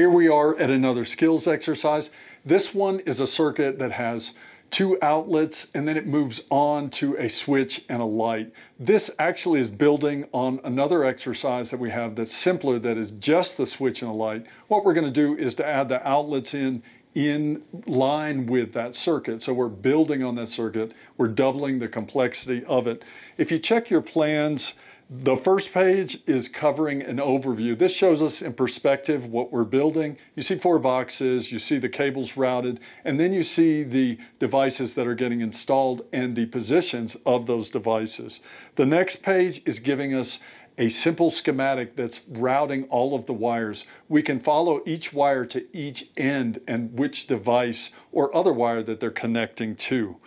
Here we are at another skills exercise. This one is a circuit that has two outlets and then it moves on to a switch and a light. This actually is building on another exercise that we have that's simpler that is just the switch and a light. What we're going to do is to add the outlets in in line with that circuit. So we're building on that circuit. We're doubling the complexity of it. If you check your plans, the first page is covering an overview. This shows us in perspective what we're building. You see four boxes, you see the cables routed, and then you see the devices that are getting installed and the positions of those devices. The next page is giving us a simple schematic that's routing all of the wires. We can follow each wire to each end and which device or other wire that they're connecting to.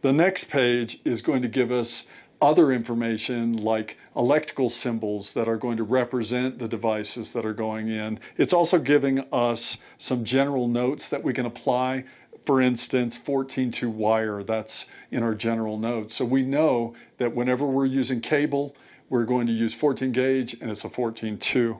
The next page is going to give us other information like electrical symbols that are going to represent the devices that are going in. It's also giving us some general notes that we can apply. For instance, 14 to wire, that's in our general notes. So we know that whenever we're using cable, we're going to use 14 gauge and it's a 14.2.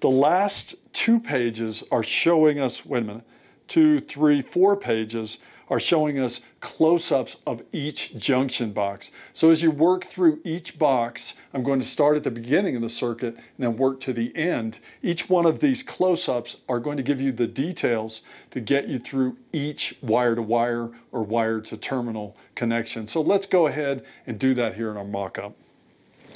The last two pages are showing us, wait a minute, two, three, four pages are showing us close-ups of each junction box. So as you work through each box, I'm going to start at the beginning of the circuit and then work to the end. Each one of these close-ups are going to give you the details to get you through each wire-to-wire -wire or wire-to-terminal connection. So let's go ahead and do that here in our mock-up.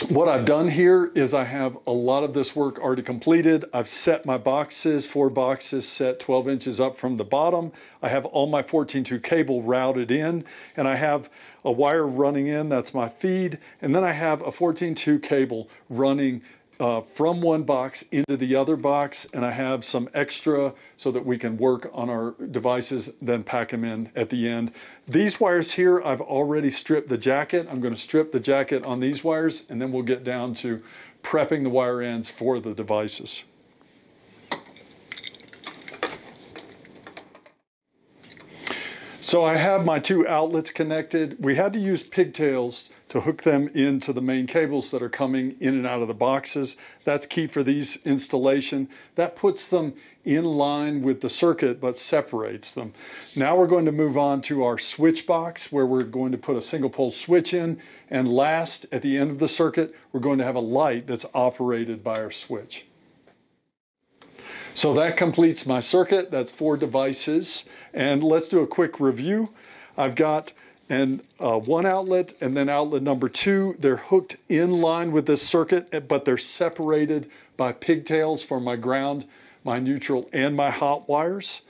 What I've done here is I have a lot of this work already completed. I've set my boxes, four boxes set 12 inches up from the bottom. I have all my 14.2 cable routed in and I have a wire running in, that's my feed. And then I have a 14.2 cable running uh, from one box into the other box and I have some extra so that we can work on our devices then pack them in at the end. These wires here I've already stripped the jacket. I'm going to strip the jacket on these wires and then we'll get down to prepping the wire ends for the devices. So I have my two outlets connected. We had to use pigtails to hook them into the main cables that are coming in and out of the boxes. That's key for these installation. That puts them in line with the circuit but separates them. Now we're going to move on to our switch box where we're going to put a single pole switch in and last at the end of the circuit we're going to have a light that's operated by our switch. So that completes my circuit. That's four devices. And let's do a quick review. I've got and uh, one outlet and then outlet number two. They're hooked in line with this circuit, eh, but they're separated by pigtails for my ground, my neutral, and my hot wires.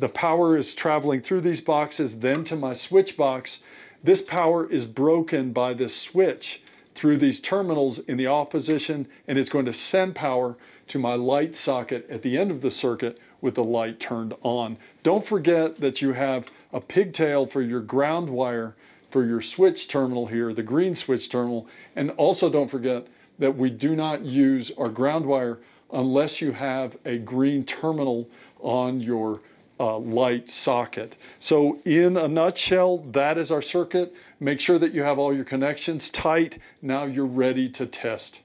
The power is traveling through these boxes, then to my switch box. This power is broken by this switch through these terminals in the off position, and it's going to send power to my light socket at the end of the circuit with the light turned on. Don't forget that you have a pigtail for your ground wire for your switch terminal here, the green switch terminal. And also don't forget that we do not use our ground wire unless you have a green terminal on your uh, light socket. So in a nutshell, that is our circuit. Make sure that you have all your connections tight. Now you're ready to test.